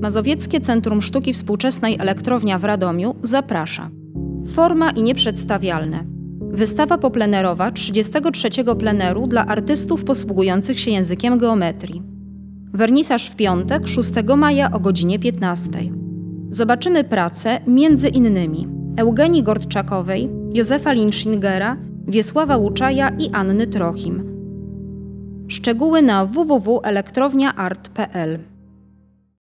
Mazowieckie Centrum Sztuki Współczesnej Elektrownia w Radomiu zaprasza. Forma i nieprzedstawialne. Wystawa poplenerowa 33 pleneru dla artystów posługujących się językiem geometrii. Wernisaż w piątek 6 maja o godzinie 15. Zobaczymy pracę między innymi Eugenii Gordczakowej, Józefa Linschingera, Wiesława Łuczaja i Anny Trochim. Szczegóły na www.elektrowniaart.pl